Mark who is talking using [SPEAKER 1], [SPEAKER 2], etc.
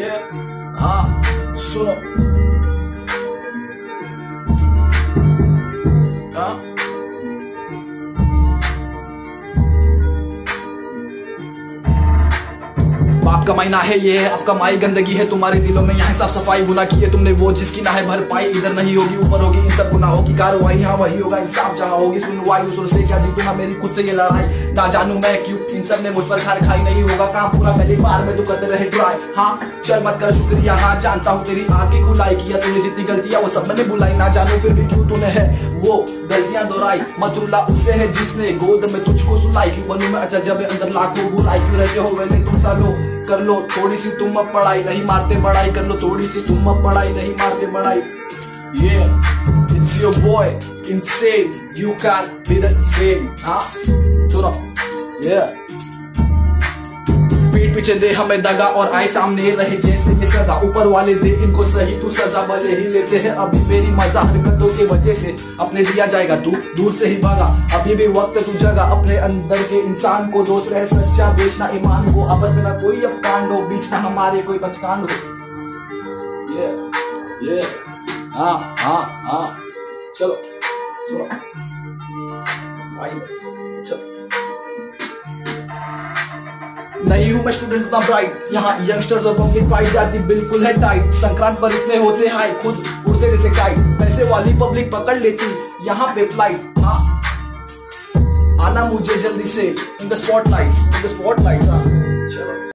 [SPEAKER 1] हाँ सुनो हाँ बाप का महीना है ये है अब कमाई गंदगी है तुम्हारे दिलों में, यहाँ साफ़ सफ़ाई गुना की है तुमने वो जिसकी ना है भरपाई इधर नहीं होगी, ऊपर होगी, इन सब गुनाहों होगी कार्रवाई यहाँ वही होगा, इंसाफ जहाँ होगी, सुनवाई, उस से क्या जीतूँगा, मेरी खुद से ये लड़ाई। ना जानू मैं क्यों? इन सबने मुझ पर खार खाई नहीं होगा। काम पूरा पहली बार में तो करते रहे ट्राई हाँ चल मत कर शुक्रिया। हाँ जानता हूँ तेरी आँखें खुलाई किया तूने जितनी गलतियाँ वो सब मैंने बुलाई ना जानू फिर भी क्यों तूने है? वो गलतियाँ दोहराई। मत रुला उससे है जिसने गोद में तुझको सुलाई। क्यों बनू मैं? अच्छा जब अंदर लाखों बुलाई क्यों रहते हो? वेले तुम सालो कर लो। थोड़ी सी तुम अब पढ़ाई नहीं मारते बड़ाई कर लो। थोड़ी सी तुम अब पढ़ाई नहीं मारते बड़ाई। Yeah, it's your boy, insane. You can't be the same. हाँ सुनो। पीठ पीछे दे हमें दगा और आए सामने रहे जैसे ये सदा। ऊपर वाले दे इनको सही, तू सजा भले ही लेते हैं। अभी मेरी मज़ा हरकतों की वजह से अपने दिया जाएगा। तू दूर से ही भागा, अभी भी वक्त तू जगह अपने अंदर के इंसान को दोष रहे, सच्चा बेचना ईमान को आपस में ना कोई अब कांड हो, बीच ना हमारे कोई बचकान हो। ये ये हाँ हाँ हाँ। चलो, सुनो। भाई, चलो। नहीं हूँ मैं स्टूडेंट उतना ब्राइट यहाँ यंगस्टर्स और पब्लिक पाई जाती बिल्कुल है टाइट संक्रांत पर इतने होते हाई खुद उड़ते जैसे काइट पैसे वाली पब्लिक पकड़ लेती, यहाँ पे फ़्लाइट हाँ। आना मुझे जल्दी से। In the spotlight in the spotlight हाँ।